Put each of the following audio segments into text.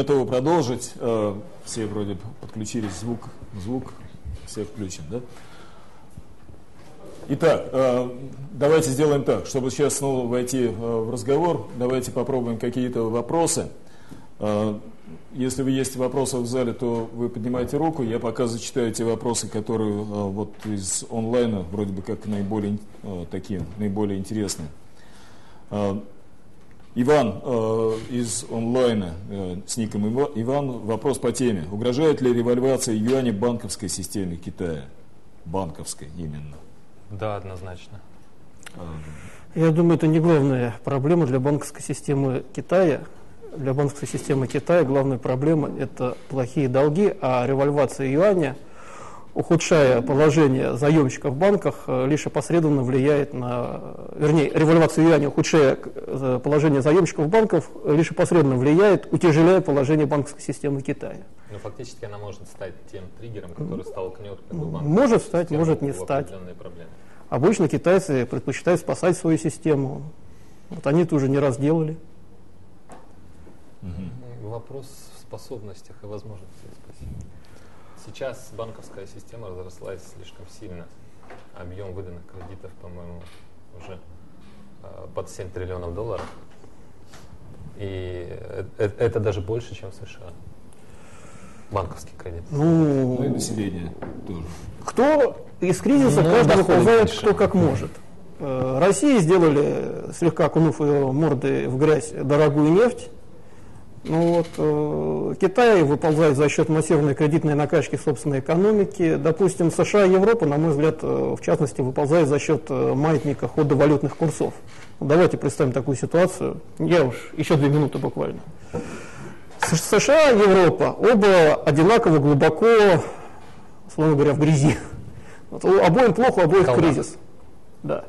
Готовы продолжить. Э, все вроде подключились, звук, звук всех включен, да? Итак, э, давайте сделаем так, чтобы сейчас снова войти э, в разговор, давайте попробуем какие-то вопросы. Если вы есть вопросы в зале, то вы поднимаете руку. Я пока зачитаю те вопросы, которые вот из онлайна вроде бы как наиболее такие, наиболее интересные. Иван э, из онлайна э, с ником Иван, вопрос по теме. Угрожает ли револьвация юаня банковской системе Китая? Банковской именно. Да, однозначно. Я думаю, это не главная проблема для банковской системы Китая. Для банковской системы Китая главная проблема – это плохие долги, а револьвация юаня – ухудшая положение заемщиков в банках, э, лишь опосредованно влияет на, вернее, револьвация юаня, ухудшая э, положение заемщиков банков, лишь опосредованно влияет, утяжеляя положение банковской системы Китая. Но фактически она может стать тем триггером, который столкнет бы, Может стать, может не стать. Проблемы. Обычно китайцы предпочитают спасать свою систему. Вот они это уже не раз делали. Угу. Вопрос в способностях и возможностях. Спасибо. Сейчас банковская система разрослась слишком сильно. Объем выданных кредитов, по-моему, уже э, под 7 триллионов долларов. И это, это даже больше, чем в США. Банковский кредит. Ну, ну и население тоже. Кто из кризиса, ну, каждый выползает кто как может. Э, России сделали, слегка окунув ее морды в грязь, дорогую нефть. Ну вот, э, Китай выползает за счет массированной кредитной накачки собственной экономики. Допустим, США и Европа, на мой взгляд, э, в частности, выползают за счет э, маятника хода валютных курсов. Давайте представим такую ситуацию. Я уж еще две минуты буквально. США и Европа оба одинаково глубоко, словно говоря, в грязи. Вот, обоим плохо, обоих Колда. кризис. Да.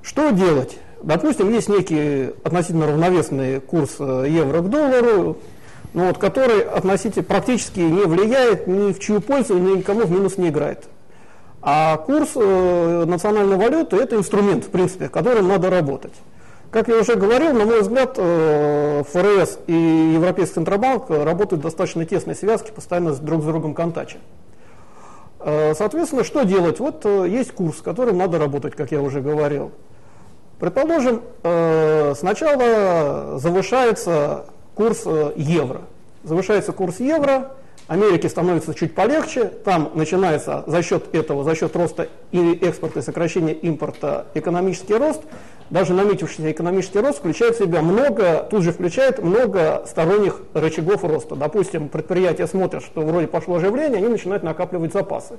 Что делать? Допустим, есть некий относительно равновесный курс э, евро к доллару, ну, вот, который относительно практически не влияет ни в чью пользу, ни никому в минус не играет. А курс э, национальной валюты – это инструмент, в принципе, которым надо работать. Как я уже говорил, на мой взгляд, э, ФРС и Европейский Центробанк работают в достаточно тесной связке, постоянно друг с другом контача. Э, соответственно, что делать? Вот э, есть курс, которым надо работать, как я уже говорил. Предположим, э, сначала завышается курс э, евро. Завышается курс евро, Америке становится чуть полегче, там начинается за счет этого, за счет роста и экспорта и сокращения импорта экономический рост, даже наметившийся экономический рост включает в себя много, тут же включает много сторонних рычагов роста. Допустим, предприятия смотрят, что вроде пошло оживление, они начинают накапливать запасы.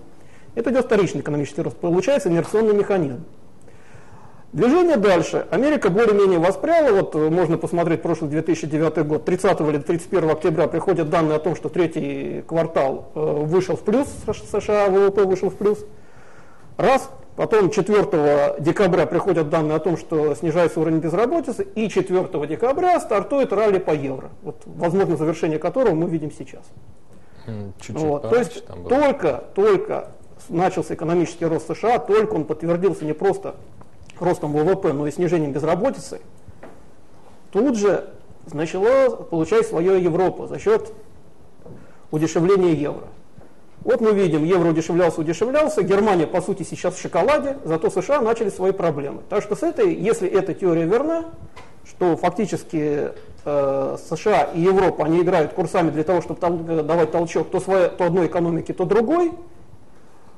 Это идет вторичный экономический рост, получается инерционный механизм. Движение дальше. Америка более-менее воспряла. Вот э, можно посмотреть прошлый 2009 год. 30 или 31 октября приходят данные о том, что третий квартал э, вышел в плюс, США ВВП вышел в плюс. Раз. Потом 4 декабря приходят данные о том, что снижается уровень безработицы. И 4 декабря стартует ралли по евро. Вот, возможно, завершение которого мы видим сейчас. Чуть-чуть вот. То есть только, только начался экономический рост США, только он подтвердился не просто ростом ВВП, но и снижением безработицы, тут же начала получать свое Европа за счет удешевления евро. Вот мы видим, евро удешевлялся, удешевлялся, Германия, по сути, сейчас в шоколаде, зато США начали свои проблемы. Так что с этой, если эта теория верна, что фактически э, США и Европа, они играют курсами для того, чтобы там, давать толчок то, своей, то одной экономике, то другой,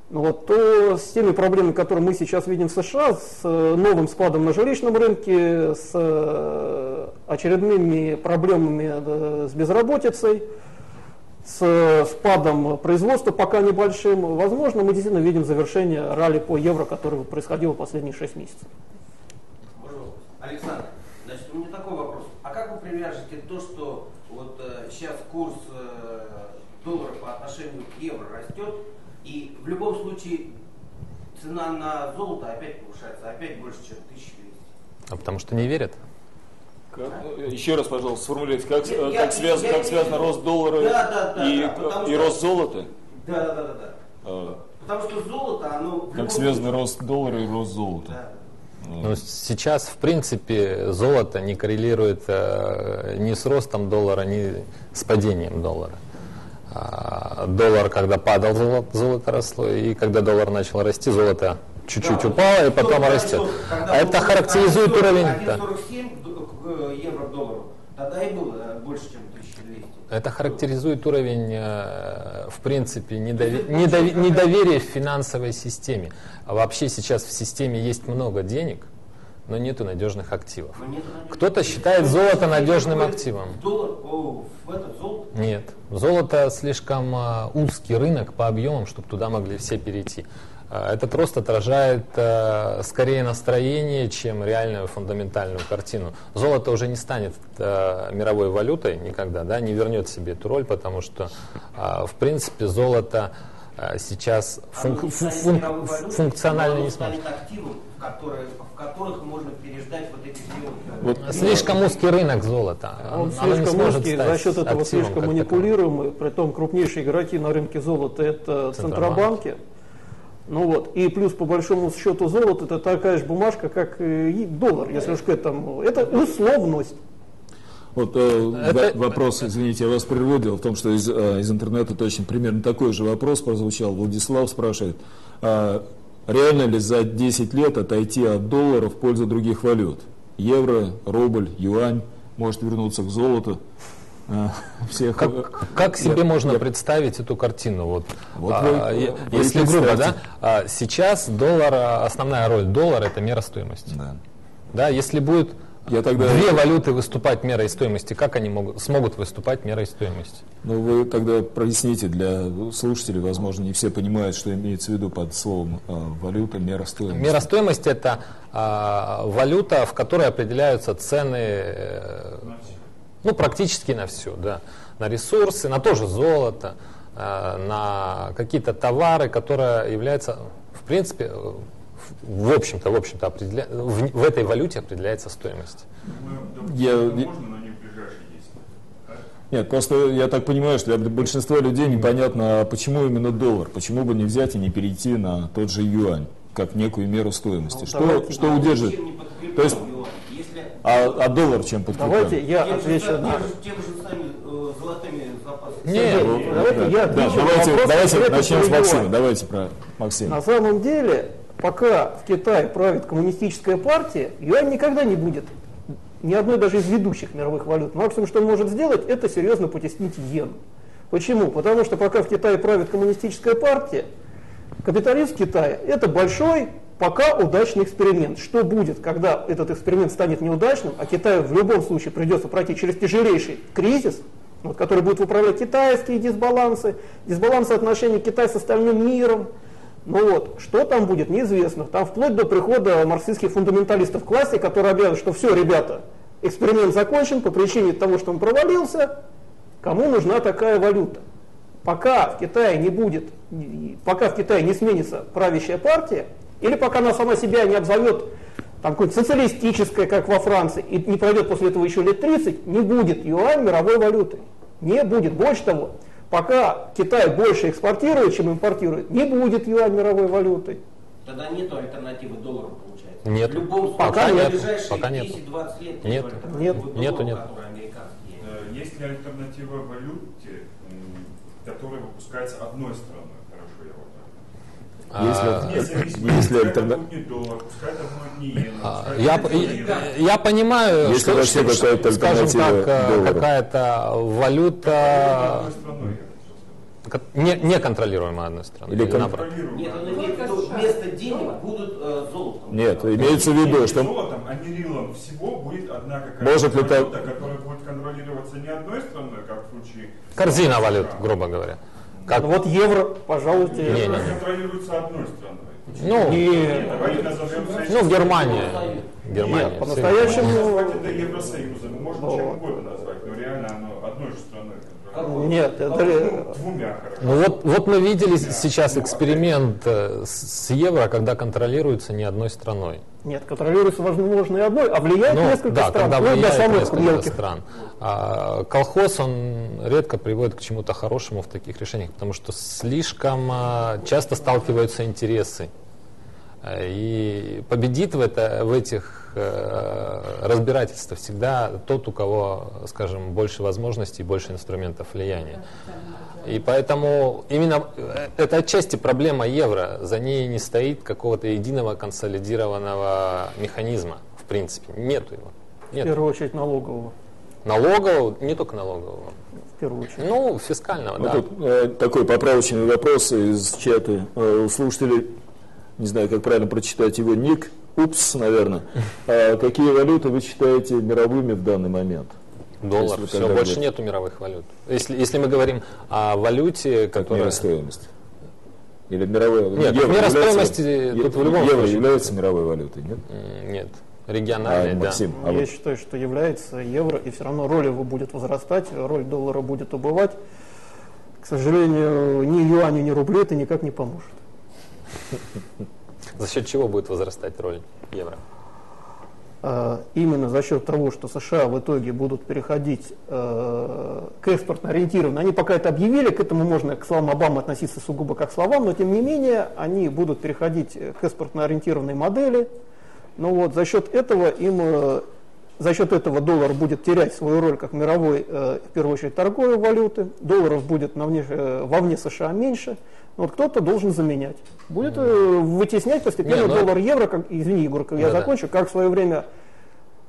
вот, то с теми проблемами, которые мы сейчас видим в США, с э, новым спадом на жилищном рынке, с э, очередными проблемами э, с безработицей, с спадом производства пока небольшим, возможно, мы действительно видим завершение ралли по евро, которое происходило последние 6 месяцев. Александр, значит, у меня такой вопрос. А как вы привяжете то, что вот сейчас курс доллара по отношению к евро растет, и в любом случае цена на золото опять повышается, опять больше, чем 1200. А потому что не верят? Как, еще раз, пожалуйста, сформулируйте, как, я, как, связ, я, как я, связан рост доллара да, да, и, да, и что, рост золота? Да, да, да, да. А, потому что золото, оно... Как связан рост доллара и рост золота? Да. Ну, сейчас, в принципе, золото не коррелирует э, ни с ростом доллара, ни с падением доллара. А, доллар, когда падал, золото, золото росло, и когда доллар начал расти, золото чуть-чуть Да, упало, и потом растет. А это характеризует 1,40, уровень. да. 1,47 д- к евро к доллару. Тогда и было э, больше, чем 1200. Это характеризует уровень, э, в принципе, недове- недове- недоверия в финансовой системе. А вообще сейчас в системе есть много денег, но нету надежных активов. Нет. Кто-то считает золото надежным активом. в Доллар, о, в этот золото. Нет. Золото слишком а, узкий рынок по объемам, чтобы туда могли все перейти. А, Этот рост отражает а, скорее настроение, чем реальную фундаментальную картину. Золото уже не станет мировой валютой никогда, да, не вернет себе эту роль, потому что, в принципе, золото сейчас функ- не станет фун- мировой валютой, функционально но не сможет. В, которые- в которых можно переждать вот эти все Вот Слишком узкий рынок золота. Он Оно слишком узкий, за счет этого активом слишком манипулируемый. Притом крупнейшие игроки на рынке золота это Центробанки. центробанки. Ну вот, и плюс по большому счету золото это такая же бумажка, как и доллар, если уж к этому. Это условность. Вот э, Это- вопрос, извините, я вас прерву. Дело в том, что из, э, из интернета точно примерно такой же вопрос прозвучал. Владислав спрашивает, а реально ли за 10 лет отойти от доллара в пользу других валют? Евро, рубль, юань, может вернуться к золоту? А, всех, Как, как себе Я- можно я- представить эту картину? Вот, Вот а, вы- вы если грубо, да, а, сейчас доллар, а, основная роль доллара это мера стоимости. Да. Да, если будет Я тогда, две валюты выступать мерой стоимости, как они могут, смогут выступать мерой стоимости? ну, вы тогда проясните для слушателей, возможно, не все понимают, что имеется в виду под словом э, валюта, мера стоимости. Мера стоимости это а, валюта, в которой определяются цены, э, ну практически на все, да, на ресурсы, на то же золото, э, на какие-то товары, которые являются, в принципе, э, в общем-то, в общем-то, определя... в, в этой валюте определяется стоимость. Мы, Я- можно, но не в ближайшие 10 лет. так? Нет, просто я так понимаю, что для большинства людей непонятно, а почему именно доллар, почему бы не взять и не перейти на тот же юань, как некую меру стоимости. Ну, что, давайте. что удержит? Чем не подкреплен То есть- юань? Если А, а доллар чем подкреплен? Давайте я тем же, отвечу тем на... же- тем же самыми э, золотыми запасами. Нет, Ну, Давайте да, я да, отвечу на давайте, вопрос давайте начнем с Максима. Давайте про Максима. На самом деле, пока в Китае правит коммунистическая партия, юань никогда не будет ни одной даже из ведущих мировых валют. Максимум, что он может сделать, это серьезно потеснить йен. Почему? Потому что пока в Китае правит коммунистическая партия, капитализм Китая – это большой, пока удачный эксперимент. Что будет, когда этот эксперимент станет неудачным, а Китаю в любом случае придется пройти через тяжелейший кризис, вот, который будет управлять китайские дисбалансы, дисбалансы отношений Китая с остальным миром, ну вот, что там будет, неизвестно. Там вплоть до прихода марксистских фундаменталистов в классе, которые объявят, что все, ребята, эксперимент закончен по причине того, что он провалился, кому нужна такая валюта. Пока в Китае не будет, пока в Китае не сменится правящая партия, или пока она сама себя не обзовет там какой-то социалистической, как во Франции, и не пройдет после этого еще лет 30, не будет юань мировой валютой. Не будет. Больше того, пока Китай больше экспортирует, чем импортирует, не будет юань мировой валютой. Тогда нет альтернативы доллару, получается. Нет. В любом случае, Пока нет. ближайшие Пока нет. 10-20 лет Нет. Нет. доллару, Нету, нет. Э, Есть ли альтернатива валюте, которая выпускается одной страной? Хорошо, я вот так. Если А, Если доллар, А, Я, понимаю, Если что, вообще что- какая-то скажем так, э, какая-то валюта не, не контролируемая одной страной. Или или кон- наоборот. Нет, он имеет в виду, вместо денег будут э, золотом. Нет, имеется в виду, что золотом, а не рилом всего будет одна какая-то Может ли валюта, так- которая будет контролироваться не одной страной, как в случае... Корзина валют, грубо говоря. Как, Вот евро, пожалуйте. Не, не, не. контролируется одной страной. ну, Не, Давайте назовем ну, в Германии. Германия. Нет, по-настоящему- это Евросоюзом, можно чем угодно назвать, но реально оно одной же страной. Нет, это... Ну, двумя. Ну вот, вот мы видели сейчас эксперимент э, с евро, когда контролируется не одной страной. Нет, контролируется возможно и одной, а влияет Ну, несколько да, стран, когда до влияет самых несколько мелких. стран. А, колхоз, он редко приводит к чему-то хорошему в таких решениях, потому что слишком а, часто сталкиваются интересы. И победит в, это, в этих э, разбирательствах всегда тот, у кого, скажем, больше возможностей, больше инструментов влияния. И поэтому именно э, это отчасти проблема евро. За ней не стоит какого-то единого консолидированного механизма, в принципе. Нету его. Нет. В первую очередь налогового. Налогового, не только налогового. В первую очередь. Ну, фискального, ну, да. Тут э, такой поправочный вопрос из чата. Э, у слушателей, не знаю, как правильно прочитать его ник, упс, наверное. А какие валюты вы считаете мировыми в данный момент? Доллар. Все, больше говорите? нету мировых валют. Если, если мы говорим о валюте, которая... Миростоимость. Или мировой Нет, евро миростоимости является, тут в любом евро случае. является мировой валютой, нет? Нет. Региональной, а, Максим, да. А Я вот... считаю, что является евро, и все равно роль его будет возрастать, роль доллара будет убывать. К сожалению, ни юаню, ни рублю это никак не поможет. За счет чего будет возрастать роль евро? А, именно за счет того, что США в итоге будут переходить э, к экспортно ориентированным. Они пока это объявили, к этому можно к словам Обамы относиться сугубо как к словам, но тем не менее они будут переходить к экспортно ориентированной модели. Но вот за счет этого им э, за счет этого доллар будет терять свою роль как мировой, э, в первую очередь, торговой валюты, долларов будет на вне, вовне США меньше, вот кто-то должен заменять. Будет э, вытеснять постепенно Не, ну, доллар-евро, как, извини, Егор, я да, закончу, да. как в свое время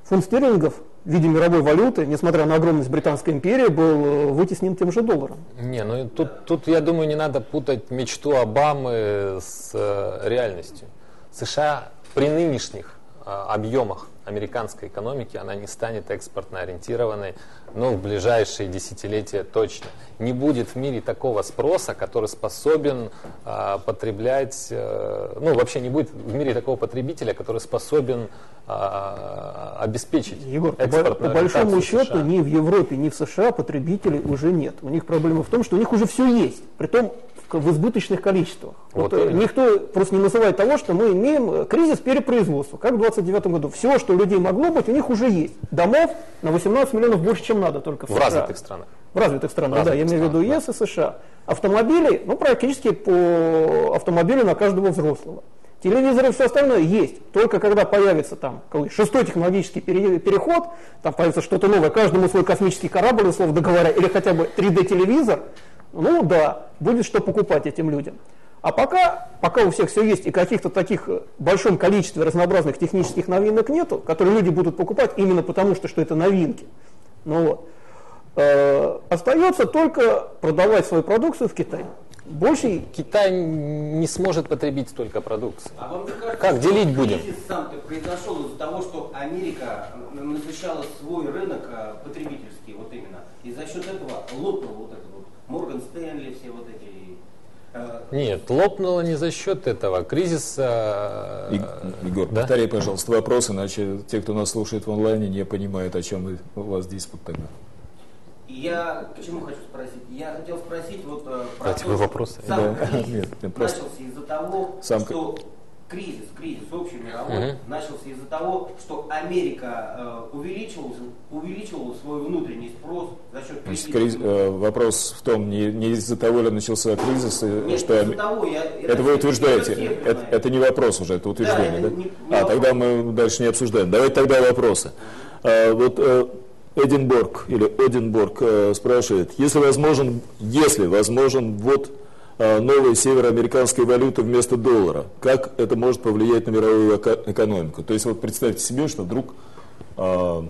фунт стерлингов в виде мировой валюты, несмотря на огромность Британской империи, был э, вытеснен тем же долларом. Не, ну тут, тут, я думаю, не надо путать мечту Обамы с э, реальностью. США при нынешних э, объемах американской экономики, она не станет экспортно ориентированной, но в ближайшие десятилетия точно. Не будет в мире такого спроса, который способен э, потреблять, э, ну вообще не будет в мире такого потребителя, который способен э, обеспечить Егор, по, по большому счету ни в Европе, ни в США потребителей уже нет. У них проблема в том, что у них уже все есть. Притом в избыточных количествах. Вот, вот никто просто не называет того, что мы имеем э, кризис перепроизводства, как в 29 году. Все, что у людей могло быть, у них уже есть. Домов на 18 миллионов больше, чем надо только в, в развитых странах. В развитых странах, в развитых да, я имею в виду ЕС да. и США. Автомобили, ну, практически по автомобилю на каждого взрослого. Телевизоры и все остальное есть. Только когда появится там шестой технологический переход, там появится что-то новое, каждому свой космический корабль, условно говоря, или хотя бы 3D-телевизор, ну да, будет что покупать этим людям. А пока, пока у всех все есть и каких-то таких э, большом количестве разнообразных технических новинок нету, которые люди будут покупать именно потому, что, что это новинки, ну вот, э, остается только продавать свою продукцию в Китай. Больше... Китай не сможет потребить столько продукции. А вам не кажется, как делить будем? Кризис сам произошел из-за того, что Америка насыщала свой рынок э, потребительский, вот именно, и за счет этого лопнул Морган Стэнли, все вот эти... Э, Нет, лопнуло не за счет этого. Кризис... Э, Егор, да? повторяй, пожалуйста, вопрос, иначе те, кто нас слушает в онлайне, не понимают, о чем вы, у вас диспут тогда. Я к чему хочу спросить? Я хотел спросить вот э, про Давайте то, вопросы. Сам да. Нет, начался из-за того, сам что кризис, кризис общий мировой, угу. начался из-за того, что Америка э, увеличивала, увеличивала свой внутренний спрос за счет Значит, криз, э, вопрос в том, не, не из-за того ли начался кризис, э, Нет, что... из-за того, я, это, это вы утверждаете, это, это не вопрос уже, это утверждение, да? да? Не, не а, вопрос. тогда мы дальше не обсуждаем. Давайте тогда вопросы. А, вот э, Эдинбург или Одинбург э, спрашивает, если возможен, если возможен Э, новой североамериканской валюты вместо доллара. Как это может повлиять на мировую экономику? То есть вот представьте себе, что вдруг э,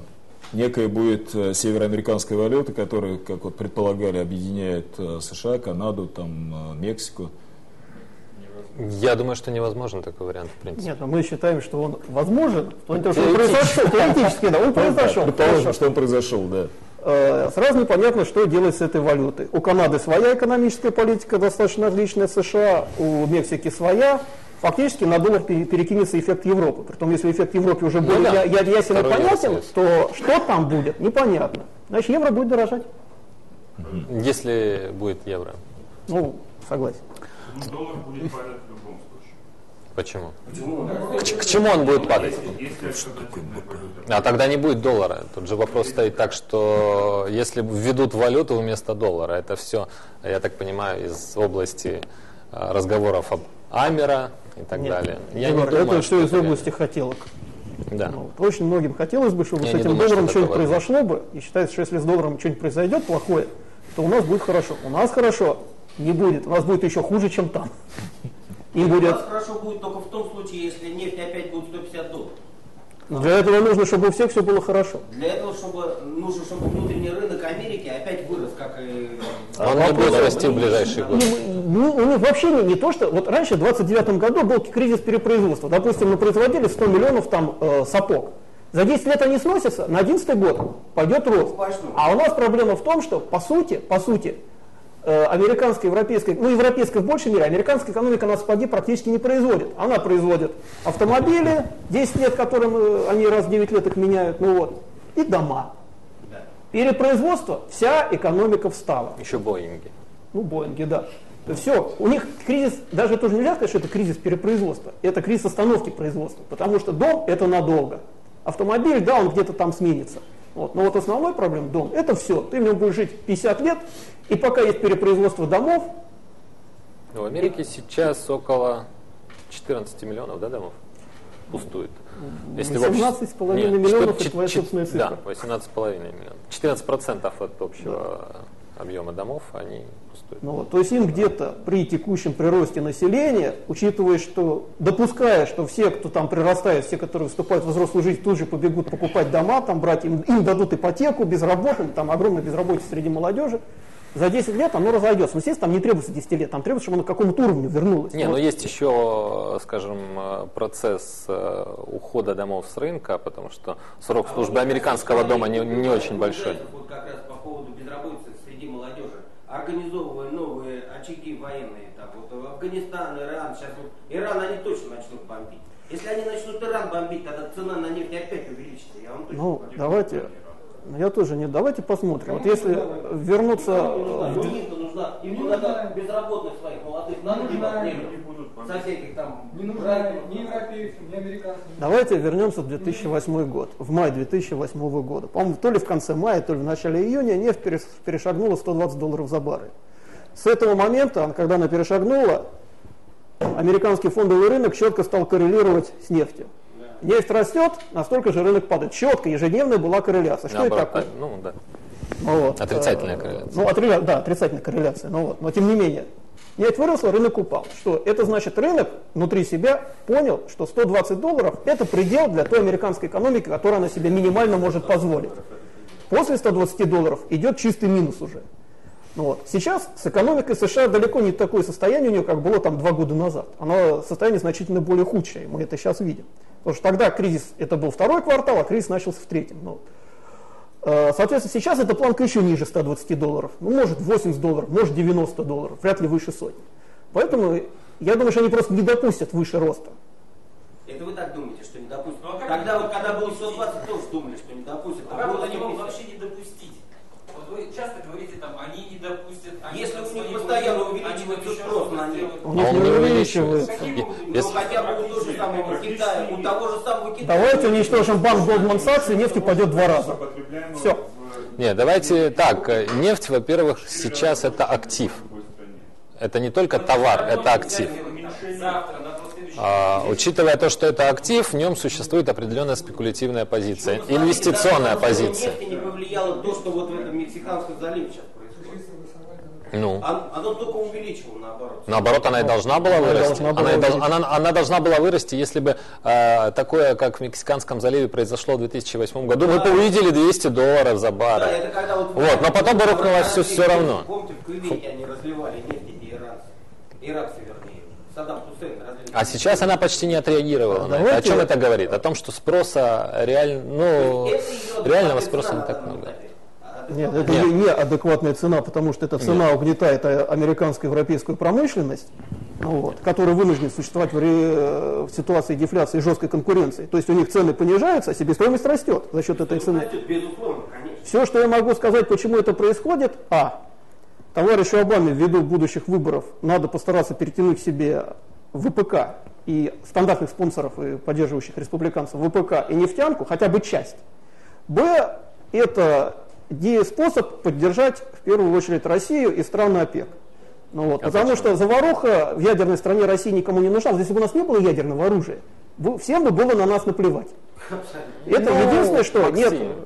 некая будет э, североамериканская валюта, которая, как вот предполагали, объединяет э, США, Канаду, там, э, Мексику. Я думаю, что невозможен такой вариант, в принципе. Нет, но мы считаем, что он возможен, в том, что он произошел, теоретически, да, он произошел. Предположим, что он произошел, да. Э, сразу непонятно, что делать с этой валютой. У Канады своя экономическая политика, достаточно отличная от США, у Мексики своя. Фактически на доллар перекинется эффект Европы. Притом, если эффект Европы уже более ну, да. я, ясен и понятен, то что там будет, непонятно. Значит, евро будет дорожать. Если будет евро. Ну, согласен. Ну, доллар будет падать Почему? К, к чему он будет падать? А тогда не будет доллара. Тут же вопрос стоит так, что если введут валюту вместо доллара, это все, я так понимаю, из области а, разговоров об Амера и так Нет. далее. Я не думаю, это все из области хотелок. Да. Ну, вот очень многим хотелось бы, чтобы Я с этим думаю, долларом что что-нибудь произошло бы. И считается, что если с долларом что-нибудь произойдет плохое, то у нас будет хорошо. У нас хорошо не будет. У нас будет еще хуже, чем там. Им У будет... нас хорошо будет только в том случае, если нефть опять будет 150 долларов. Для этого нужно, чтобы у всех все было хорошо. Для этого, чтобы нужно, чтобы внутренний рынок Америки опять вырос, как и... Он не будет расти в ближайшие годы. Ну, у них вообще не, не то, что... Вот раньше, в 29 году, был кризис перепроизводства. Допустим, мы производили 100 миллионов там э, сапог. За 10 лет они сносятся, на 11 год пойдет рост. А у нас проблема в том, что, по сути, по сути, э, американская, европейская, ну, европейская в большей мере, американская экономика на сапоги практически не производит. Она производит автомобили, 10 лет, которым э, они раз в 9 лет их меняют, ну вот, и дома. Перепроизводство, вся экономика встала. Еще Боинги. Ну, Боинги, да. Все, у них кризис, даже тоже нельзя сказать, что это кризис перепроизводства, это кризис остановки производства, потому что дом это надолго. Автомобиль, да, он где-то там сменится. Вот. Но вот основной проблема дом, это все. Ты в нем будешь жить 50 лет, и пока есть перепроизводство домов, В Америке сейчас около 14 миллионов да, домов пустует. в 18,5 Нет, миллионов это твоя собственная цифра. Да, 18,5 миллионов. 14% от общего объема домов, они пустуют. Ну, то есть им где-то при текущем приросте населения, учитывая, что, допуская, что все, кто там прирастает, все, которые вступают в взрослую жизнь, тут же побегут покупать дома, там брать, им, им дадут ипотеку безработным, там огромная безработица среди молодежи, за 10 лет оно разойдется. Ну, естественно, там не требуется 10 лет, там требуется, чтобы оно к какому-то уровню вернулось. Не, Вот. но есть еще, скажем, процесс э, ухода домов с рынка, потому что срок службы американского дома не, не очень большой. Вот как раз по поводу безработицы среди молодежи. Организовывая новые очаги военные, там, вот Афганистан, Иран, сейчас вот Иран они точно начнут бомбить. Если они начнут Иран бомбить, тогда цена на нефть опять увеличится. Я вам точно Ну, говорю. давайте, я тоже не, давайте посмотрим. Вот если вернуться... Нужна? нужна. Им Не надо безработных своих молодых Не надо нужна. девать Они будут со всяких там Не нужна ни европейцам, ни американцам. Давайте вернемся в 2008 год, в мае 2008 года. По-моему, то ли в конце мая, то ли в начале июня нефть перешагнула 120 долларов за баррель. С этого момента, когда она перешагнула, американский фондовый рынок четко стал коррелировать с нефтью. Нефть растет, настолько же рынок падает. Четко, ежедневная была корреляция. Что Наоборот, это такое? а, ну да. Вот, Отрицательная э, корреляция. Ну, отрицательная, да, отрицательная корреляция. Ну, вот, но тем не менее. Нефть выросла, рынок упал. Что? Это значит, рынок внутри себя понял, что 120 долларов – это предел для той американской экономики, которую она себе минимально может позволить. После 120 долларов идет чистый минус уже. Ну вот. Сейчас с экономикой США далеко не такое состояние у нее, как было там два года назад. Оно состояние значительно более худшее, мы это сейчас видим. Потому что тогда кризис, это был второй квартал, а кризис начался в третьем. Ну. Э, Соответственно, сейчас эта планка еще ниже 120 долларов. Ну, может 80 долларов, может 90 долларов, вряд ли выше сотни. Поэтому я думаю, что они просто не допустят выше роста. Это вы так думаете, что не допустят? Ну, а Тогда вот, когда было допустить? 120, тоже думали, что не допустят. А А как вот они могут 150. вообще не допустить? Вот вы часто говорите там, они не допустят, они Если там у них постоянно увеличивается спрос на них. сделают. У А них он не не увеличивается. Если- Ну, хотя бы у того же самого Китая, у того же самого Китая. Давайте уничтожим банк Goldman Sachs, и нефть упадет в два раза. потребляемого Всё. в- Нет, давайте так. Нефть, во-первых, сейчас это актив. Это не только товар, это актив. А, учитывая то, что это актив, в нем существует определенная спекулятивная позиция, инвестиционная позиция. Не повлияло то, что вот в этом Мексиканском заливе сейчас. Ну, Оно, оно только увеличило наоборот. наоборот, она и должна была Она вырасти. должна была Она, и дол- вырасти. она- она должна была вырасти, если бы э, такое, как в Мексиканском заливе произошло в 2008 году, мы бы увидели 200 долларов за Да, баррель. это когда вот... Вот, но потом бы рухнуло всё- всё равно. Помните, в Кувейте они разливали нефть, эти иранцы. Иракцы, вернее. Саддам Хусейн разлил. А сейчас она почти не отреагировала на это. О чем это говорит? О том, что спроса реально, ну, реального спроса не так много. Нет, это Нет. не- не адекватная цена, потому что эта цена угнетает э, американскую европейскую промышленность, ну вот, которая вынуждена существовать в, ре- в ситуации дефляции и жесткой конкуренции. То есть у них цены понижаются, а себестоимость растет за счет этой цены. Все, что я могу сказать, почему это происходит, а, товарищу Обаме ввиду будущих выборов надо постараться перетянуть к себе ВПК и стандартных спонсоров и поддерживающих республиканцев ВПК и нефтянку, хотя бы часть. Б, это способ поддержать в первую очередь Россию и страны ОПЕК. Ну, вот, а потому почему? что заваруха в ядерной стране России никому не нужна. Если бы у нас не было ядерного оружия, всем бы было на нас наплевать. Это ну, единственное, что Максим, нет.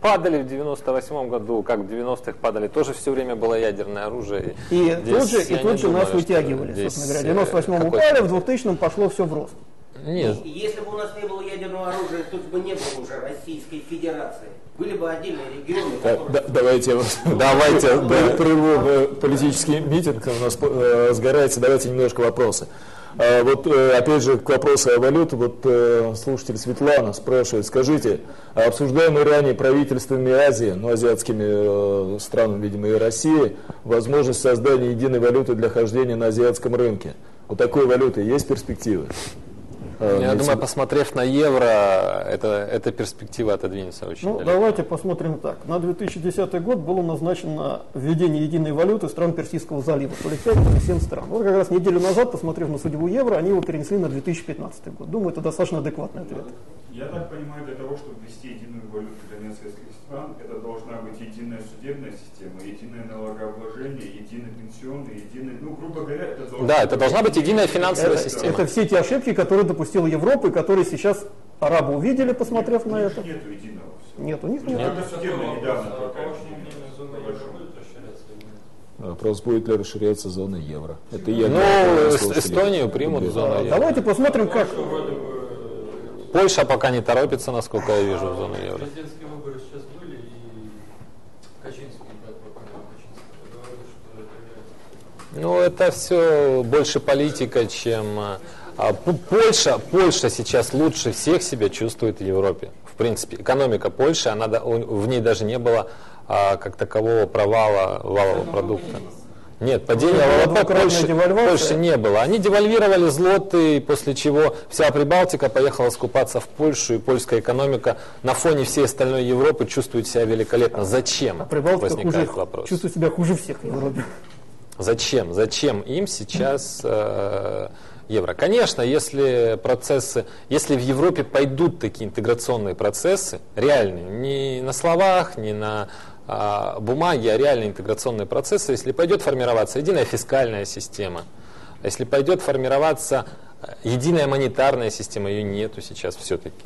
Падали в 98 году, как в 90-х падали, тоже все время было ядерное оружие. И здесь тут же, и тут же нас вытягивали, собственно говоря. В 98-м упали, в 2000-м пошло все в рост. Нет. Если бы у нас не было ядерного оружия, тут бы не было уже Российской Федерации. Были бы отдельные регионы, которые... Да, давайте давайте, прерву политический митинг, у нас э, сгорается, давайте немножко вопросы. А, вот э, опять же к вопросу о валюте, вот э, слушатель Светлана спрашивает, скажите, а обсуждаемые ранее правительствами Азии, ну азиатскими странами, видимо, и России, возможность создания единой валюты для хождения на азиатском рынке? У такой валюты есть перспективы? Э, Я думаю, посмотрев на евро, это, эта перспектива отодвинется очень Ну, далеко. давайте посмотрим так. На 2010 год было назначено введение единой валюты стран Персидского залива. То ли 5, то ли 7 стран. Вот как раз неделю назад, посмотрев на судьбу евро, они его перенесли на 2015 год. Думаю, это достаточно адекватный ответ. Я так понимаю, для того, чтобы ввести единую валюту для нескольких стран, это должна быть единая судебная система, единое налогообложение, единый пенсионный, единый, ну, грубо говоря, это должна Да, это должна быть единая финансовая это, система. Это все те ошибки, которые допустила Европа, и которые сейчас арабы увидели, посмотрев нет, на это. Нет единого. Нет, у них нет. нет. Судебная недавно Вопрос, будет ли расширяться зона евро. Это я ну, Эстонию примут зону евро. Давайте посмотрим, как... Польша пока не торопится, насколько я вижу, в зону евро. Президентские выборы сейчас были, и Качинский, как Ну, это все больше политика, чем... А, Польша, Польша сейчас лучше всех себя чувствует в Европе. В принципе, экономика Польши, она, в ней даже не было а, как такового провала валового продукта. Нет, падения ВВП Польши, Польши не было. Они девальвировали злоты, после чего вся Прибалтика поехала скупаться в Польшу, и польская экономика на фоне всей остальной Европы чувствует себя великолепно. Зачем? А Прибалтика возникает хуже, вопрос. чувствует себя хуже всех в Европе. Зачем? Зачем им сейчас э, евро? Конечно, если процессы, если в Европе пойдут такие интеграционные процессы, реальные, не на словах, не на а, бумаги, а реальные интеграционные процессы, если пойдет формироваться единая фискальная система, если пойдет формироваться э, единая монетарная система, ее нету сейчас все-таки.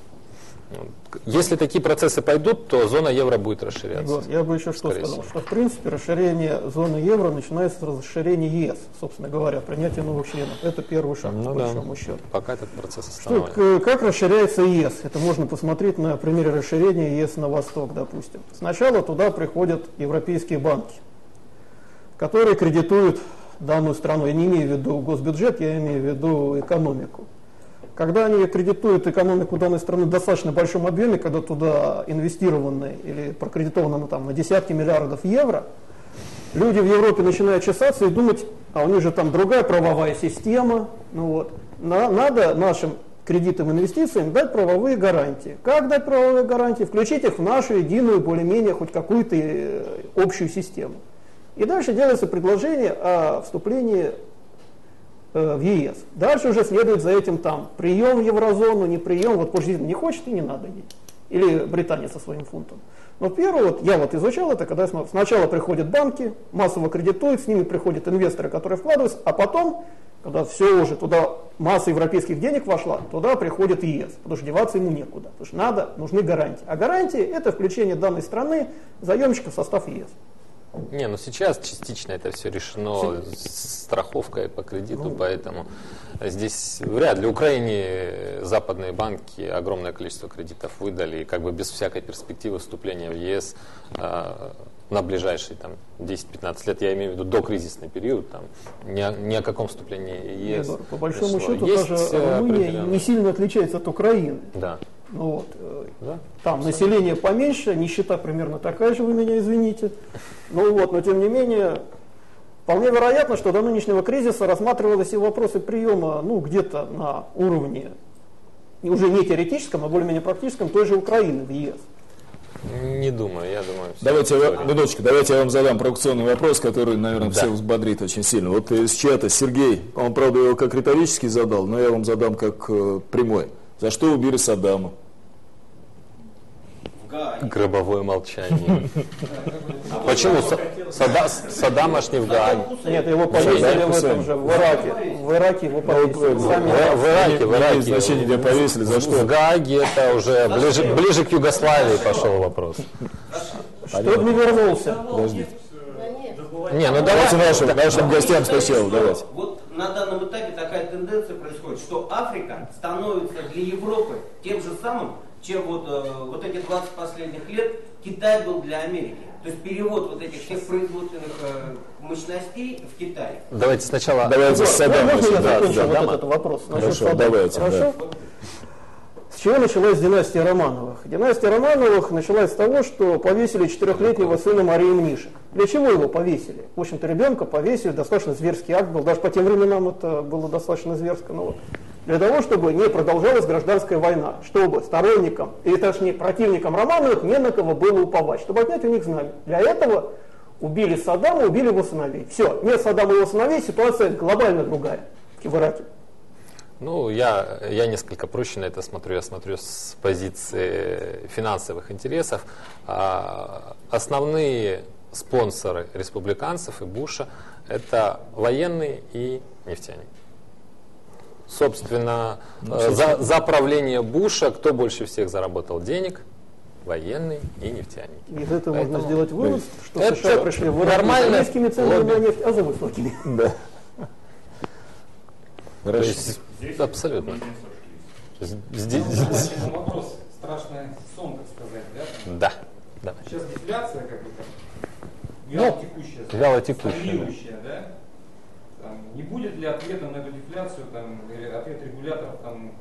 Если такие процессы пойдут, то зона евро будет расширяться. Егор, я бы еще что сказал, что в принципе расширение зоны евро начинается с расширения ЕС, собственно говоря, принятие новых членов. Это первый шаг, ну, по большому да. счету. Пока этот процесс остановлен. Что, как расширяется ЕС? Это можно посмотреть на примере расширения ЕС на восток, допустим. Сначала туда приходят европейские банки, которые кредитуют данную страну. Я не имею в виду госбюджет, я имею в виду экономику. Когда они кредитуют экономику данной страны в достаточно большом объеме, когда туда инвестированы или прокредитовано там, на десятки миллиардов евро, люди в Европе начинают чесаться и думать, а у них же там другая правовая система, ну вот, на, надо нашим кредитам и инвестициям дать правовые гарантии. Как дать правовые гарантии? Включить их в нашу единую, более-менее, хоть какую-то э, общую систему. И дальше делается предложение о вступлении в ЕС. Дальше уже следует за этим там прием в еврозону, не прием, вот Польша не хочет и не надо ей. Или Британия со своим фунтом. Но первое, вот я вот изучал это, когда сначала приходят банки, массово кредитуют, с ними приходят инвесторы, которые вкладываются, а потом, когда все уже туда масса европейских денег вошла, туда приходит ЕС, потому что деваться ему некуда, потому что надо, нужны гарантии. А гарантии это включение данной страны заемщика в состав ЕС. Не, ну сейчас частично это все решено страховкой по кредиту, ну, поэтому здесь вряд ли. Украине западные банки огромное количество кредитов выдали, и как бы без всякой перспективы вступления в ЕС э, на ближайшие там, 10-15 лет, я имею в виду до кризисный период, там, ни, о, ни о каком вступлении ЕС. По большому счету, даже Румыния не сильно отличается от Украины. Да. Ну, вот. Э, да? Там население поменьше, нищета примерно такая же, вы меня извините. Ну вот, но тем не менее, вполне вероятно, что до нынешнего кризиса рассматривались и вопросы приема, ну, где-то на уровне, уже не теоретическом, а более-менее практическом, той же Украины в ЕС. Не думаю, я думаю. Давайте, минуточку, давайте я вам задам провокационный вопрос, который, наверное, да. всех взбодрит очень сильно. Вот из чата Сергей, он, правда, его как риторический задал, но я вам задам как э, прямой. За что убили Саддама? в. Гробовое молчание. Почему? Саддам аж не в Гааге. Нет, его повесили в этом же, в Ираке. В Ираке его повесили. В, в Ираке, в Ираке. значения, где повесили, за В что. Гааге это уже ближе, к Югославии пошел вопрос. Чтобы не вернулся. Подождите. Не, ну Давайте нашим, нашим гостям сначала, давайте. Вот на данном что Африка становится для Европы тем же самым, чем вот, э, вот эти 20 последних лет Китай был для Америки. То есть перевод вот этих всех производственных э, мощностей в Китай. Давайте сначала. Давайте с Егор, Саддама. можно я Да, закончу да. вот этот вопрос? насчет Хорошо, давайте, Хорошо? С чего началась династия Романовых? Династия Романовых началась с того, что повесили четырехлетнего сына Марии Мнишек. Для чего его повесили? В общем-то, ребенка повесили, достаточно зверский акт был, даже по тем временам это было достаточно зверско. Но вот для того, чтобы не продолжалась гражданская война, чтобы сторонникам, или точнее противникам Романовых не на кого было уповать, чтобы отнять у них знамя. Для этого убили Саддама, убили его сыновей. Все, нет Саддама и его сыновей, ситуация глобально другая в Ираке. Ну, я, я несколько проще на это смотрю. Я смотрю с позиции финансовых интересов. А, основные спонсоры республиканцев и Буша – это военные и нефтяники. Собственно, э, за, за правление Буша кто больше всех заработал денег? Военные и нефтяники. Из этого Поэтому- можно сделать вывод, что Это США пришли в нормально. низкими ценами на нефть, а за высокими. Да. Хорошо. Здесь абсолютно. Здесь- Ну, вопрос, страшный сон, так сказать, да? да, да. Сейчас дефляция, как бы, там, Ну, вяло текущая, вялотекущая, да. да? Там, не будет ли ответа на эту дефляцию, там, ответ регуляторов, там,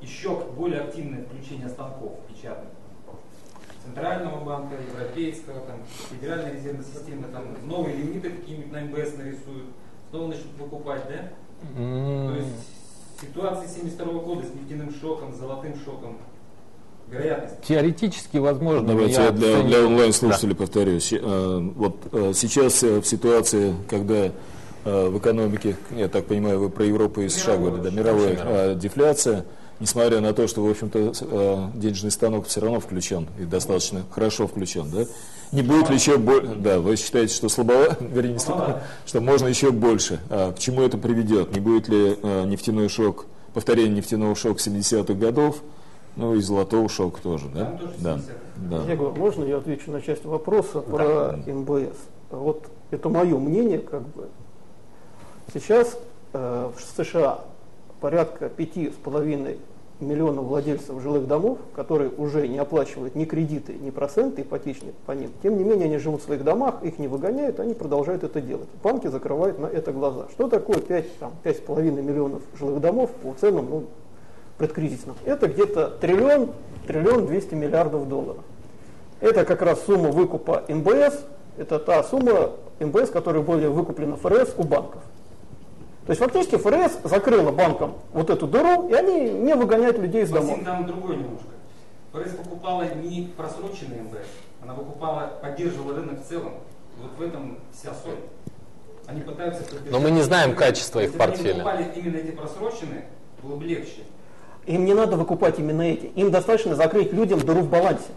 еще более активное включение станков печатных? Центрального банка, Европейского, там, Федеральной резервной системы, там, новые лимиты какие-нибудь на МБС нарисуют, снова начнут выкупать, да? То М, есть ситуация 72 года с нефтяным шоком, с золотым шоком, вероятность. Теоретически возможно. но Давайте я для, для онлайн-слушателей повторю. Се- э, Вот э, сейчас э, в ситуации, когда в экономике, я так понимаю, вы про Европу и США Мировой, говорите, да, мировая мировая. дефляция, несмотря на то, что, в общем-то, э, денежный станок все равно включен и достаточно хорошо включен, да? Не будет ли еще больше, да, вы считаете, что слабовато, вернее, не слабо, что можно еще больше. А к чему это приведет? Не будет ли э, нефтяной шок, повторение нефтяного шока 70-х годов, ну и золотого шока тоже, да? Там тоже Да. 70. да. Егор, можно я отвечу на часть вопроса про МБС? Вот это мое мнение, как бы. Сейчас э, в США порядка пяти с половиной миллионов владельцев жилых домов, которые уже не оплачивают ни кредиты, ни проценты ипотечные по ним. Тем не менее, они живут в своих домах, их не выгоняют, они продолжают это делать. Банки закрывают на это глаза. Что такое 5, там, 5,5 миллионов жилых домов по ценам ну, предкризисным? Это где-то триллион, триллион 200 миллиардов долларов. Это как раз сумма выкупа МБС, это та сумма МБС, которая была выкуплена ФРС у банков. То есть фактически ФРС закрыла банкам вот эту дыру, и они не выгоняют людей из домов. Там другое немножко. ФРС покупала не просроченный МБС, она покупала, поддерживала рынок в целом. Вот в этом вся соль. Они пытаются Но мы не знаем рынок. качества их Если бы портфеля. они покупали именно эти просроченные, было бы легче. Им не надо выкупать именно эти. Им достаточно закрыть людям дыру в балансе.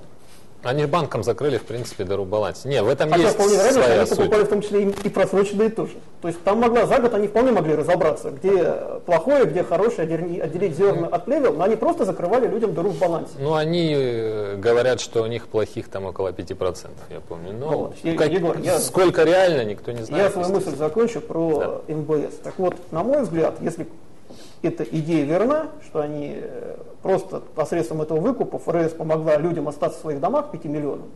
Они банком закрыли, в принципе, дыру в балансе. Не, в этом Хотя есть вполне вероятно, своя они суть. покупали в том числе и, и просроченные тоже. То есть там могла за год они вполне могли разобраться, где плохое, где хорошее, отделить, зерна от плевел, но они просто закрывали людям дыру в балансе. Ну, они э, говорят, что у них плохих там около 5%, я помню. Но Ну вот, как- Егор, я- сколько реально, никто не знает. Я свою мысль закончу про МБС. Так вот, на мой взгляд, если эта идея верна, что они э, просто посредством этого выкупа ФРС помогла людям остаться в своих домах 5 миллионам,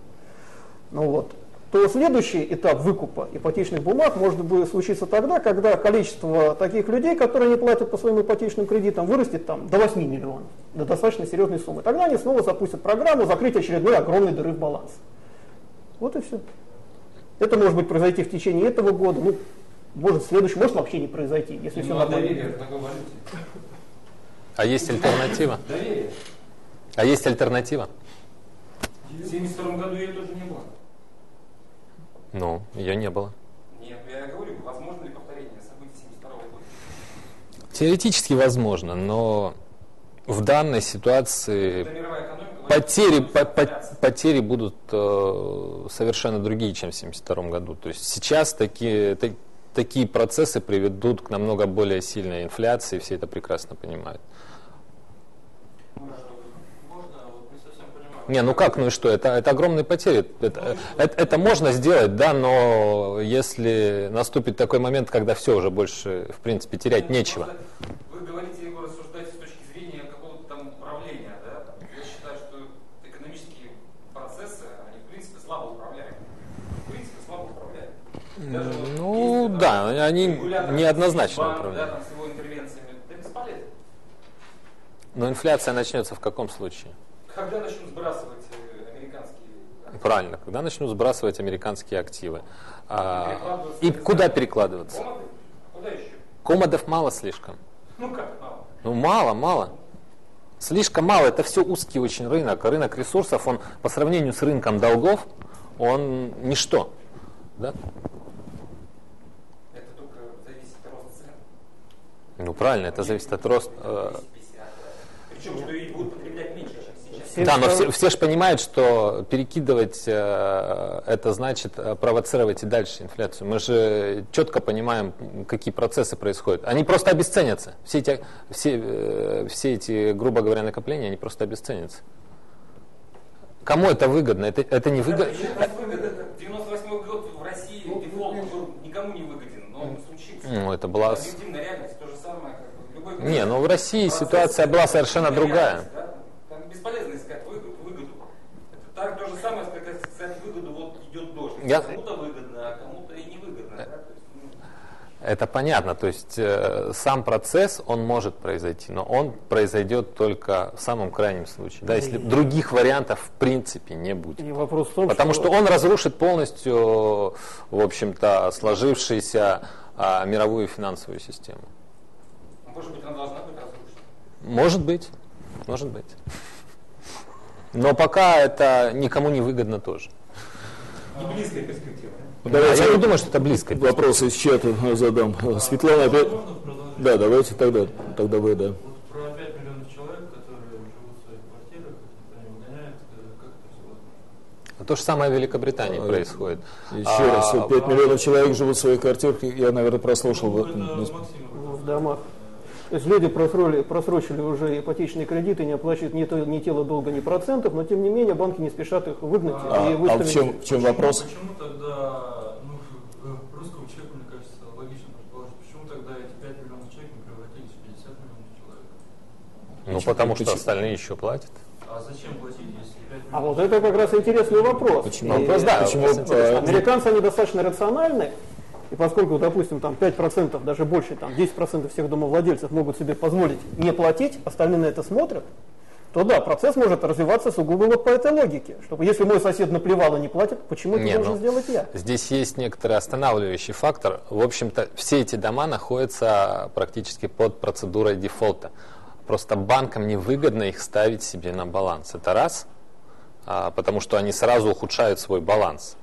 ну вот, то следующий этап выкупа ипотечных бумаг может быть случиться тогда, когда количество таких людей, которые не платят по своим ипотечным кредитам, вырастет там, до 8 миллионов, до достаточно серьезной суммы. Тогда они снова запустят программу закрытия очередной огромной дыры в баланс. Вот и все. Это может быть произойти в течение этого года, ну, может в следующем, может вообще не произойти, если все Ну, а нормально. доверие в такой валюте. А есть альтернатива? Доверие. А есть альтернатива? В 72 году ее тоже не было. Ну, ее не было. Нет, я говорю, возможно ли повторение событий 72 года? Теоретически возможно, но в данной ситуации потери, по, по, потери будут э, совершенно другие, чем в 1972 году. То есть сейчас такие, та, такие процессы приведут к намного более сильной инфляции, все это прекрасно понимают. Не, ну как, ну и что? Это, это огромные потери. Это, это, это можно сделать, да, но если наступит такой момент, когда все уже больше, в принципе, терять нечего. Вы говорите, Егор, рассуждаете с точки зрения какого-то там управления, да? Я считаю, что экономические процессы, они, в принципе, слабо управляют. В принципе, слабо управляют. Даже Ну если, да, они неоднозначно банк, Да, управляют. там, с его интервенциями, это бесполезно. Но инфляция начнется в каком случае? Когда начнут сбрасывать э, американские Правильно, когда начнут сбрасывать американские активы. А, и куда перекладываться? комнаты? Куда еще? Комодов мало слишком. Ну как мало? Ну мало, мало. Слишком мало. Это все узкий очень рынок. Рынок ресурсов, он по сравнению с рынком долгов, он ничто. Да? Это только зависит от роста цен. Ну правильно, это зависит от роста. э, 50. Причем, что и будут потреблять меньше, чем сейчас. Да, но все, все же понимают, что перекидывать э, это значит э, провоцировать и дальше инфляцию. Мы же четко понимаем, какие процессы происходят. Они просто обесценятся. Все эти, все, э, все эти, грубо говоря, накопления, они просто обесценятся. Кому это выгодно? Это, это не выгодно. Это выгодно. 98 год в России дефолт был никому не выгоден, но он случился. Ну, это была... с- Объективная реальность, то же самое. Как бы, любой Не, ну в России процесс, ситуация была совершенно другая. да? Там бесполезно искать выгоду. выгоду. Это так то же самое, как искать выгоду, вот идет дождь. Я- Кому-то выгодно, а кому-то и не выгодно. Да? Есть, ну, Это понятно, то есть э, сам процесс, он может произойти, но он произойдет только в самом крайнем случае, да, если других вариантов в принципе не будет. И вопрос в том, Потому что он разрушит полностью, в общем-то, сложившуюся а, мировую финансовую систему. Может быть, она должна быть разрушена. Может быть, может быть. Но пока это никому не выгодно тоже. Не близкая перспектива. Ну, А Давайте я не думаю, что это близко. вопросы из чата э, задам. Э, Светлана опять... Да, давайте тогда, тогда вы, да. Вот про 5 миллионов человек, которые живут в своих квартирах, их никто не выгоняет, как это все возможно? То же самое в Великобритании происходит. Еще А, раз, 5 миллионов человек живут в своих квартирах, я, наверное, прослушал. Ну, это в домах. То есть люди просрочили, просрочили уже ипотечные кредиты, не оплачивают ни, то- ни тело долга, ни процентов, но тем не менее банки не спешат их выгнать А, и а в выставить. чем, в чем вопрос? Почему тогда, ну, э, русскому человеку, мне кажется, логично предположить, почему тогда эти 5 миллионов человек не превратились в 50 миллионов человек? Ну, потому что остальные еще платят. А зачем платить, если 5 А вот это как раз интересный вопрос. Почему? И Вопрос, да, Почему, Американцы, они достаточно рациональны, и поскольку, допустим, там 5%, даже больше, там 10% всех домовладельцев могут себе позволить не платить, остальные на это смотрят, то да, процесс может развиваться сугубо вот по этой логике. Чтобы если мой сосед наплевал и не платит, почему это Не, должен ну, сделать я? Здесь есть некоторый останавливающий фактор. В общем-то, все эти дома находятся практически под процедурой дефолта. Просто банкам невыгодно их ставить себе на баланс. Это раз, а, потому что они сразу ухудшают свой баланс.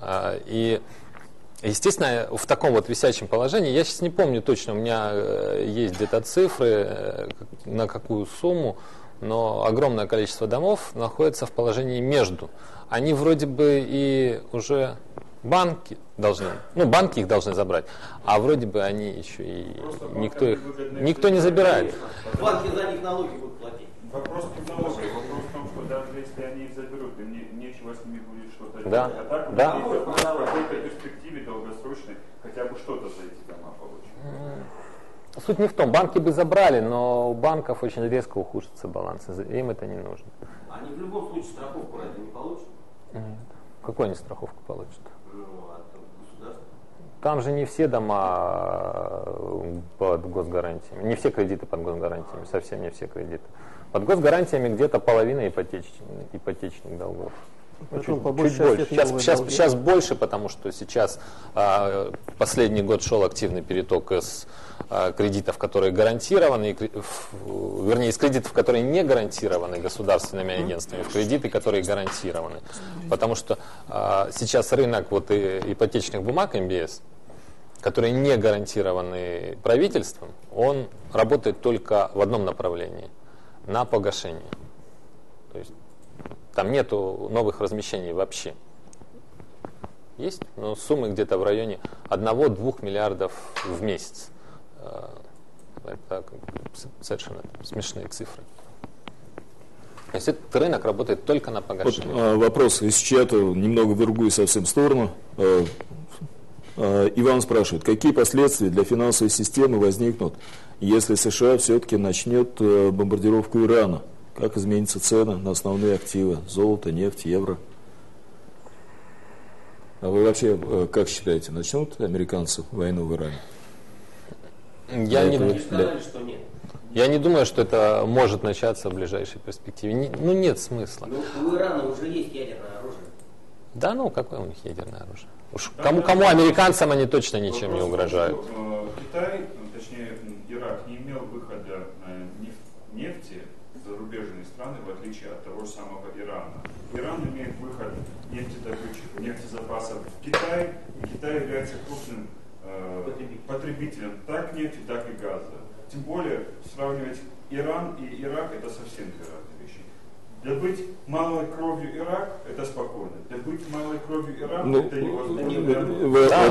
А, И, естественно, в таком вот висячем положении, я сейчас не помню точно, у меня э, есть где-то цифры, э, на какую сумму, но огромное количество домов находится в положении между. Они вроде бы и уже банки должны, ну банки их должны забрать, а вроде бы они еще и Просто никто их, никто не забирает. Банки за них налоги будут платить. Вопрос не в налоге, вопрос в том, что даже если они их заберут, им не- нечего с ними будет что-то Да, делать. А так, да. у людей в какой-то перспективе долгосрочной хотя бы что-то за эти дома получить. Суть не в том, банки бы забрали, но у банков очень резко ухудшится баланс, им это не нужно. Они в любом случае страховку разве не получат? Какую они страховку получат? Ну, от государства. Там же не все дома э, под госгарантиями, не все кредиты под госгарантиями, совсем не все кредиты. Под госгарантиями где-то половина ипотеч- ипотечных долгов. Причем по Чуть большей больше. Сейчас, сейчас, долги. сейчас больше, потому что сейчас а, последний год шел активный переток из а, кредитов, которые гарантированы, и в- вернее, из кредитов, которые не гарантированы государственными агентствами, в кредиты, которые гарантированы. Потому что а, сейчас рынок вот, и, ипотечных бумаг МБС, которые не гарантированы правительством, он работает только в одном направлении – на погашение. То есть там нету новых размещений вообще. Есть, но суммы где-то в районе 1-2 миллиардов в месяц. Э, Это совершенно смешные цифры. То есть этот рынок работает только на Вот, погашение. а, вопрос из чата, немного в другую совсем сторону. Э, э, Иван спрашивает, какие последствия для финансовой системы возникнут, если США все-таки начнет бомбардировку Ирана? Как изменятся цены на основные активы, золото, нефть, евро? А вы вообще э, как считаете, начнут американцы войну в Иране? Я для не, этого- сказали, что нет. я не думаю, что это может начаться в ближайшей перспективе. Не- ну нет смысла. Ну, у Ирана уже есть ядерное оружие. Да ну, какое у них ядерное оружие? Уж кому, кому американцам они точно ничем не угрожают. э, Китай, э, точнее м, Ирак, не имел выхода э, неф- нефти в зарубежные страны, в отличие от того же самого Ирана. Иран имеет выход нефтедобытчиков, нефтезапасов в Китай, и Китай является крупным э, потребителем так нефти, так и газа. Тем более сравнивать Иран и Ирак это совсем две разные вещи. Добыть малой кровью Ирак это спокойно. Добыть малой кровью Иран Ну, это невозможно. не Да.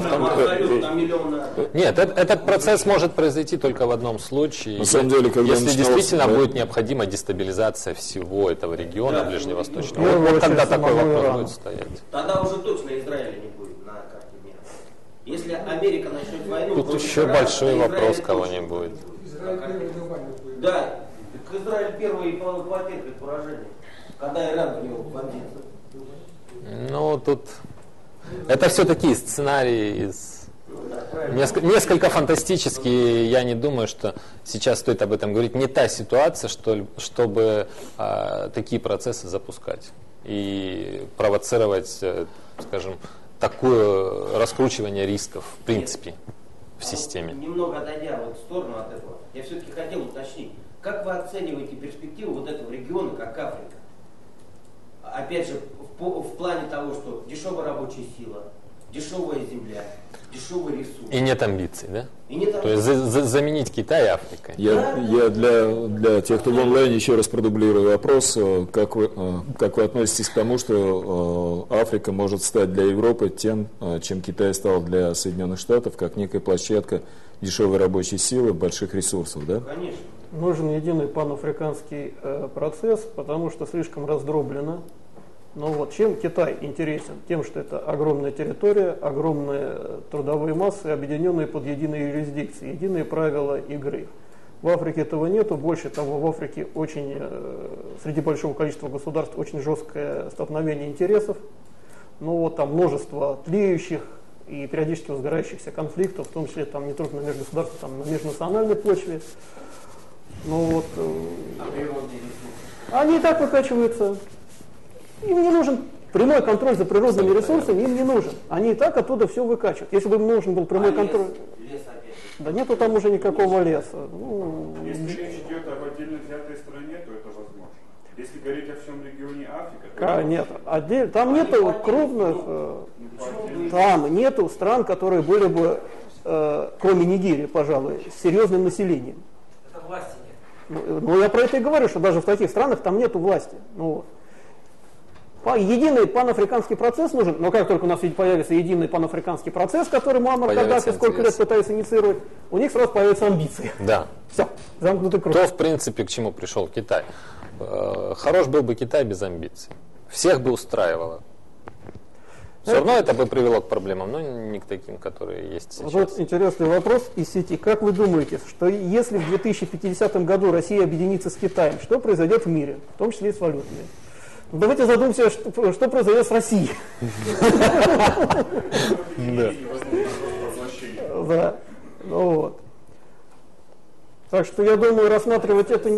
Там миллион. Нет, эт- этот процесс может произойти только в одном случае. На самом деле, когда если действительно да. будет необходима дестабилизация всего этого региона Да, ближневосточного. ну, Вот, вот такой вопрос Ирана. будет стоять. Тогда уже точно Израиля не будет. Если Америка начнет войну... Тут еще Ирана, большой вопрос, кого не будет. Да, так Израиль первый по- потерпит поражение, когда Иран в него бомбится. Ну, тут... Это все такие сценарии из... Несколько, несколько фантастические, я не думаю, что сейчас стоит об этом говорить. Не та ситуация, что, чтобы а, такие процессы запускать и провоцировать, э, скажем, такое раскручивание рисков, в принципе, в А системе. вот Немного отойдя вот в сторону от этого, я все-таки хотел уточнить, как вы оцениваете перспективу вот этого региона, как Африка? Опять же, в, в плане того, что дешевая рабочая сила, дешевая земля, дешевый ресурс. И нет амбиций, да? И нет То есть за- за- заменить Китай Африкой. Я, я для, для тех, кто в онлайне, еще раз продублирую вопрос. Э, Как вы, э, как вы относитесь к тому, что э, Африка может стать для Европы тем, чем Китай стал для Соединенных Штатов, как некая площадка дешевой рабочей силы, больших ресурсов, да? Конечно. Нужен единый панафриканский процесс, потому что слишком раздроблено. Но вот чем Китай интересен? Тем, что это огромная территория, огромные трудовые массы, объединенные под единой юрисдикцией, единые правила игры. В Африке этого нету. Больше того, в Африке очень, э, среди большого количества государств очень жесткое столкновение интересов. Ну вот там множество тлеющих и периодически возгорающихся конфликтов, в том числе там не только на межгосударственной, там на межнациональной почве. Ну вот, э, А они и так выкачиваются. Им не нужен прямой контроль за природными ресурсами, им не нужен. Они и так оттуда все выкачивают. Если бы им нужен был прямой А лес- контроль, Лес опять. да нету там уже никакого леса. Ну, Если речь идет об отдельно взятой стране, то это возможно. Если говорить о всем регионе Африка, то это нет, отдель- там нету крупных, э, ну, по отдельно. там нету стран, которые были бы, э, кроме Нигерии, пожалуй, с серьезным населением. Это власти нет. Ну, ну, я про это и говорю, что даже в таких странах там нету власти. Ну, вот. Единый панафриканский процесс нужен, но как только у нас появится единый панафриканский процесс, который Муаммар Каддафи сколько лет пытается инициировать, у них сразу появятся амбиции. Да. Все, замкнутый круг. То, в принципе, к чему пришел Китай. Э, Хорош был бы Китай без амбиций. Всех бы устраивало. Все равно это бы привело к проблемам, но не к таким, которые есть сейчас. Вот интересный вопрос из сети. Как вы думаете, что если в 2050 году Россия объединится с Китаем, что произойдет в мире, в том числе и с валютами? Давайте задумаемся, что, что произойдет с Россией. Да. Ну вот. Так что я думаю, рассматривать это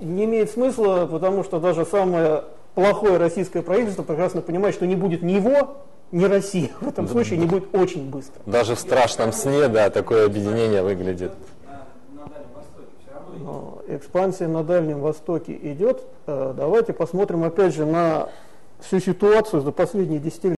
не имеет смысла, потому что даже самое плохое российское правительство прекрасно понимает, что не будет ни его, ни России. В этом случае не будет очень быстро. Даже в страшном сне, да, такое объединение выглядит. На, на Дальнем Востоке все равно Но экспансия на Дальнем Востоке идет. Э, Давайте посмотрим опять же на всю ситуацию за последние десятилетия.